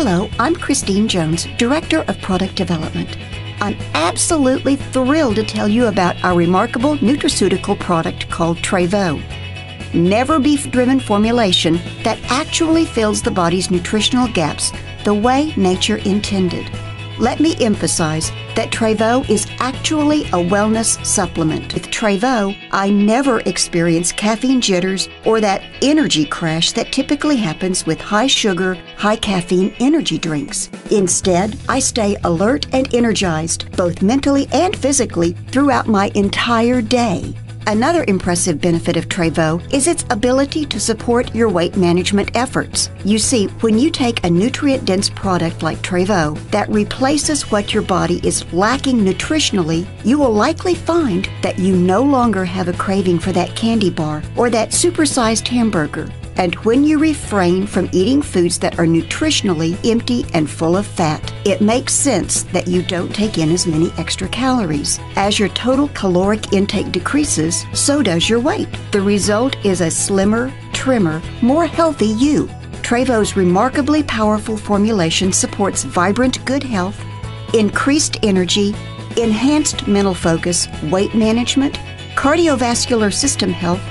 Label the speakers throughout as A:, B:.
A: Hello, I'm Christine Jones, Director of Product Development. I'm absolutely thrilled to tell you about our remarkable nutraceutical product called Trevo. Never beef driven formulation that actually fills the body's nutritional gaps the way nature intended. Let me emphasize that Trevo is actually a wellness supplement. With Trevo, I never experience caffeine jitters or that energy crash that typically happens with high sugar, high caffeine energy drinks. Instead, I stay alert and energized, both mentally and physically, throughout my entire day. Another impressive benefit of Trevo is its ability to support your weight management efforts. You see, when you take a nutrient dense product like Trevo that replaces what your body is lacking nutritionally, you will likely find that you no longer have a craving for that candy bar or that supersized hamburger. And when you refrain from eating foods that are nutritionally empty and full of fat, it makes sense that you don't take in as many extra calories. As your total caloric intake decreases, so does your weight. The result is a slimmer, trimmer, more healthy you. Trevo's remarkably powerful formulation supports vibrant good health, increased energy, enhanced mental focus, weight management, cardiovascular system health,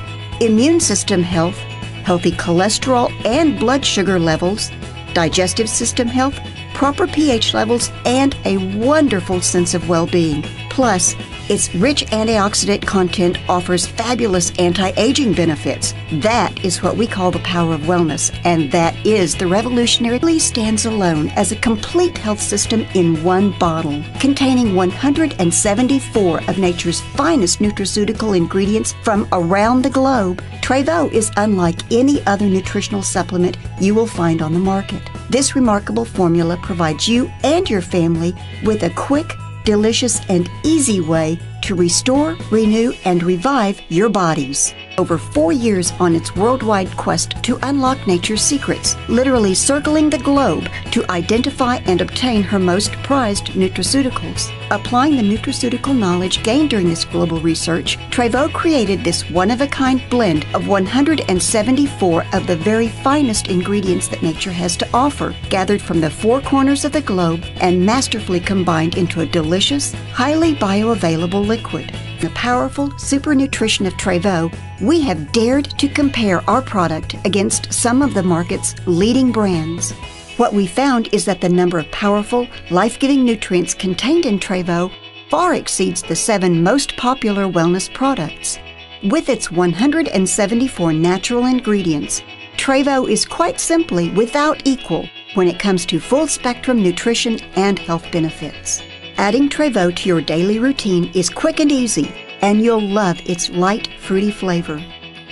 A: immune system health, healthy cholesterol and blood sugar levels, digestive system health, proper pH levels, and a wonderful sense of well being. Plus, its rich antioxidant content offers fabulous anti aging benefits. That is what we call the power of wellness, and that is the revolutionary stands alone as a complete health system in one bottle, containing 174 of nature's finest nutraceutical ingredients from around the globe. Trevo is unlike any other nutritional supplement you will find on the market. This remarkable formula provides you and your family with a quick, delicious, and easy way to restore, renew, and revive your bodies. Over four years on its worldwide quest to unlock nature's secrets, literally circling the globe to identify and obtain her most prized nutraceuticals. Applying the nutraceutical knowledge gained during this global research, Trevo created this one of a kind blend of 174 of the very finest ingredients that nature has to offer, gathered from the four corners of the globe and masterfully combined into a delicious, highly bioavailable liquid. The powerful super nutrition of Trevo, we have dared to compare our product against some of the market's leading brands. What we found is that the number of powerful, life giving nutrients contained in Trevo far exceeds the seven most popular wellness products. With its 174 natural ingredients, Trevo is quite simply without equal when it comes to full spectrum nutrition and health benefits. Adding Trevo to your daily routine is quick and easy, and you'll love its light, fruity flavor.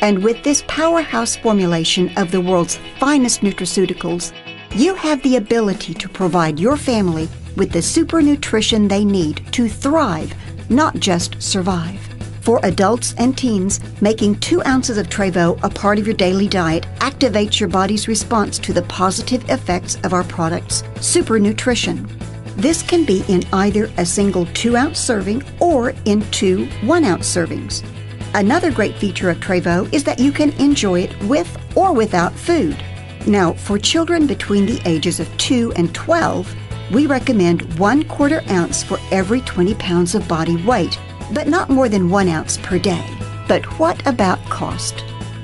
A: And with this powerhouse formulation of the world's finest nutraceuticals, you have the ability to provide your family with the super nutrition they need to thrive, not just survive. For adults and teens, making two ounces of Trevo a part of your daily diet activates your body's response to the positive effects of our product's super nutrition. This can be in either a single 2 ounce serving or in two 1 ounce servings. Another great feature of Trevo is that you can enjoy it with or without food. Now, for children between the ages of 2 and 12, we recommend 1 quarter ounce for every 20 pounds of body weight, but not more than 1 ounce per day. But what about cost?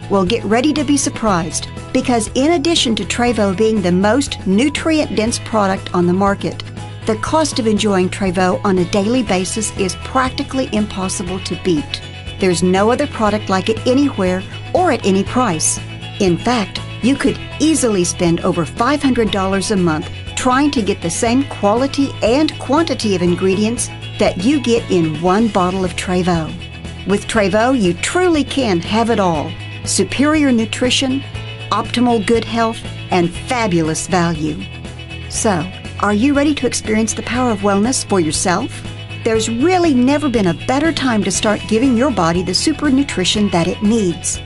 A: Well, get ready to be surprised because in addition to Trevo being the most nutrient dense product on the market, the cost of enjoying Trevo on a daily basis is practically impossible to beat. There's no other product like it anywhere or at any price. In fact, you could easily spend over $500 a month trying to get the same quality and quantity of ingredients that you get in one bottle of Trevo. With Trevo, you truly can have it all superior nutrition, optimal good health, and fabulous value. So, are you ready to experience the power of wellness for yourself? There's really never been a better time to start giving your body the super nutrition that it needs.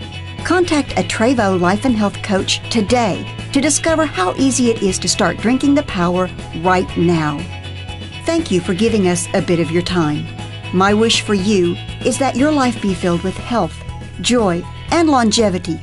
A: Contact a Trevo Life and Health coach today to discover how easy it is to start drinking the power right now. Thank you for giving us a bit of your time. My wish for you is that your life be filled with health, joy, and longevity